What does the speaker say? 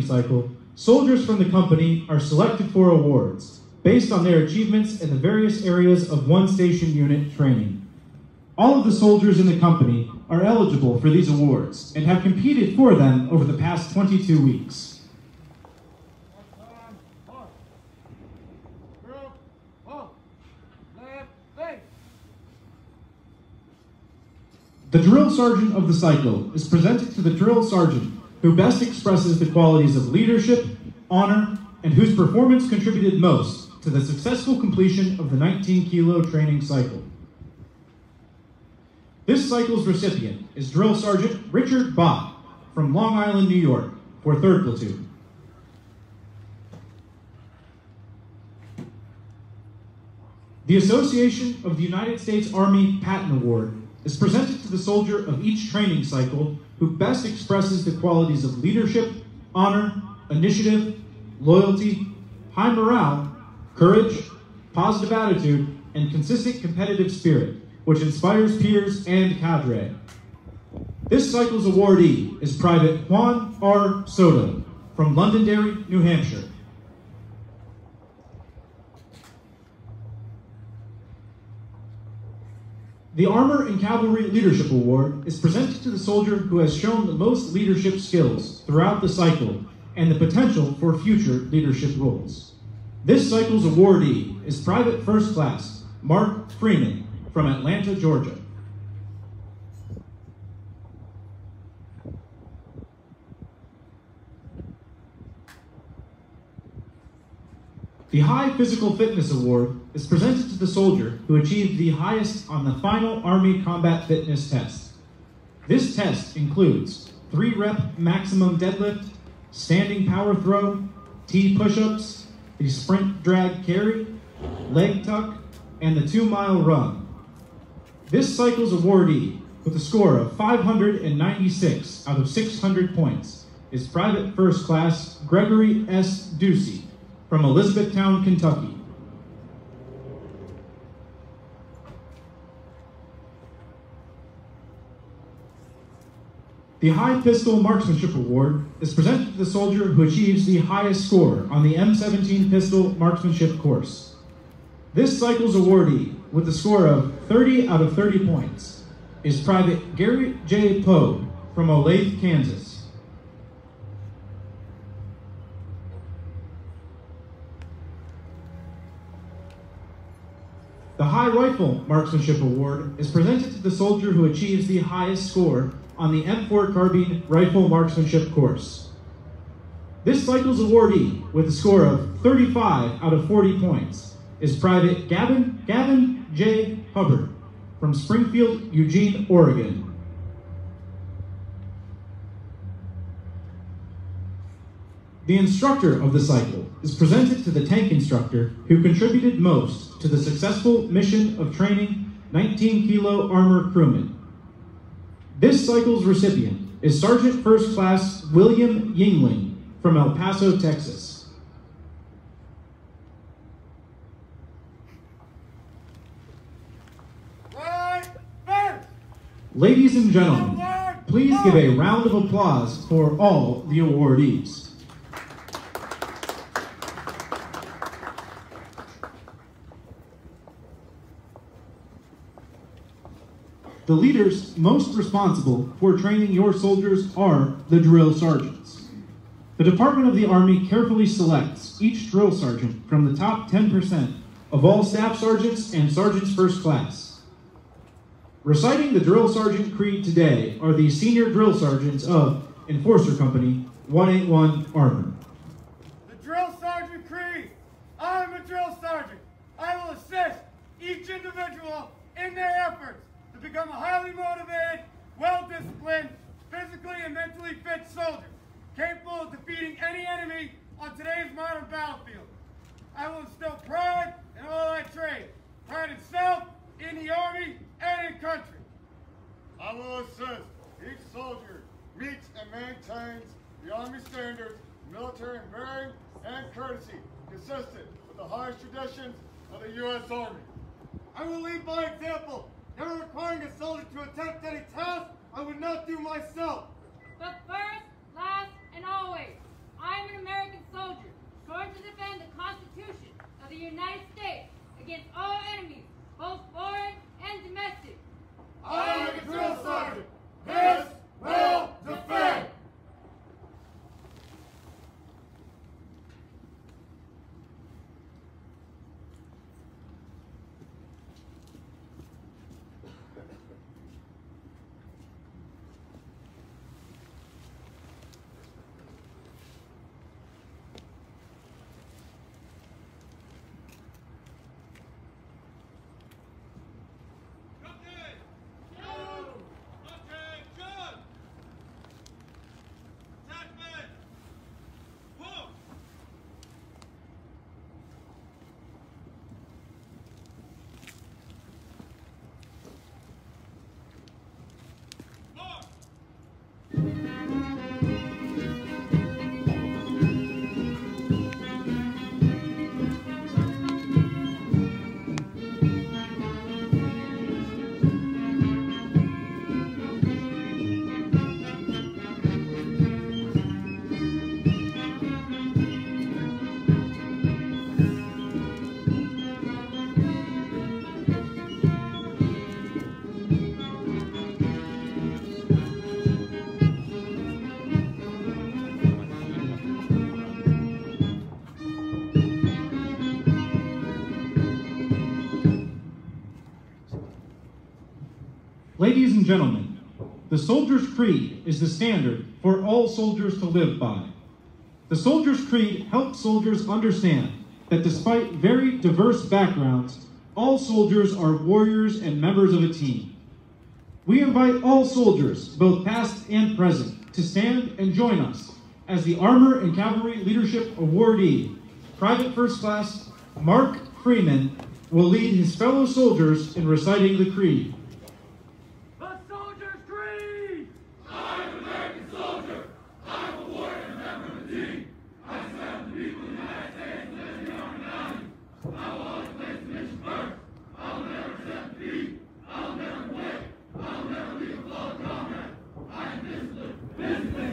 cycle, soldiers from the company are selected for awards based on their achievements in the various areas of one station unit training. All of the soldiers in the company are eligible for these awards and have competed for them over the past 22 weeks. The drill sergeant of the cycle is presented to the drill sergeant who best expresses the qualities of leadership, honor, and whose performance contributed most to the successful completion of the 19 kilo training cycle. This cycle's recipient is Drill Sergeant Richard Bach from Long Island, New York, for 3rd Platoon. The Association of the United States Army Patent Award is presented to the soldier of each training cycle who best expresses the qualities of leadership, honor, initiative, loyalty, high morale, courage, positive attitude, and consistent competitive spirit, which inspires peers and cadre. This cycle's awardee is Private Juan R. Soto from Londonderry, New Hampshire. The Armor and Cavalry Leadership Award is presented to the soldier who has shown the most leadership skills throughout the cycle and the potential for future leadership roles. This cycle's awardee is Private First Class Marc Freeman from Atlanta, Georgia. The High Physical Fitness Award is presented to the soldier who achieved the highest on the final Army Combat Fitness Test. This test includes 3 rep maximum deadlift, standing power throw, T push-ups, the sprint drag carry, leg tuck, and the 2 mile run. This cycle's awardee, with a score of 596 out of 600 points, is Private First Class Gregory S. Ducey from Elizabethtown, Kentucky. The High Pistol Marksmanship Award is presented to the soldier who achieves the highest score on the M17 Pistol Marksmanship course. This cycle's awardee, with a score of 30 out of 30 points, is Private Gary J. Poe from Olathe, Kansas. The High Rifle Marksmanship Award is presented to the soldier who achieves the highest score on the M4 Carbine Rifle Marksmanship course. This cycle's awardee, with a score of 35 out of 40 points, is Private Gavin, Gavin J. Hubbard from Springfield, Eugene, Oregon. The instructor of the cycle is presented to the tank instructor who contributed most to the successful mission of training 19 kilo armor crewmen. This cycle's recipient is Sergeant First Class William Yingling from El Paso, Texas. Ladies and gentlemen, please give a round of applause for all the awardees. The leaders most responsible for training your soldiers are the drill sergeants. The Department of the Army carefully selects each drill sergeant from the top 10% of all staff sergeants and sergeants first class. Reciting the drill sergeant creed today are the senior drill sergeants of Enforcer Company 181 Armor. The drill sergeant creed. I'm a drill sergeant. I will assist each individual in their efforts become a highly motivated, well-disciplined, physically and mentally fit soldier, capable of defeating any enemy on today's modern battlefield. I will instill pride in all I trade, pride in self, in the Army, and in country. I will assist each soldier meets and maintains the Army standards, military bearing and courtesy, consistent with the highest traditions of the U.S. Army. I will lead by example, never requiring a soldier to attempt any task I would not do myself. But and gentlemen, the Soldier's Creed is the standard for all soldiers to live by. The Soldier's Creed helps soldiers understand that despite very diverse backgrounds, all soldiers are warriors and members of a team. We invite all soldiers, both past and present, to stand and join us as the Armor and Cavalry Leadership Awardee, Private First Class Marc Freeman, will lead his fellow soldiers in reciting the Creed. Business.